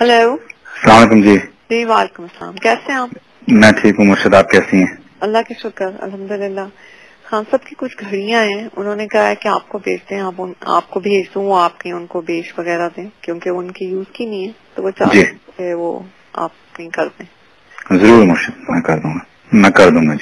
Hello सलामकुम जी। जी वालेकुम अस्सलाम। कैसे हैं आप? मैं ठीक हूँ मुर्शद आप कैसी हैं? अल्लाह के शुक्र अल्हम्दुलिल्लाह। खान साहब की कुछ घड़ियाँ हैं। उन्होंने कहा है कि आपको भेजते हैं आप उन, आपको भेज दूँ वो आपके उनको बेच वगैरह दें क्योंकि वो उनकी यूज़ की नहीं है तो वो चाहते वो आप कहीं कर दें। ज़रूर मुर्शद मैं कर दूँगा। मैं कर दूँगा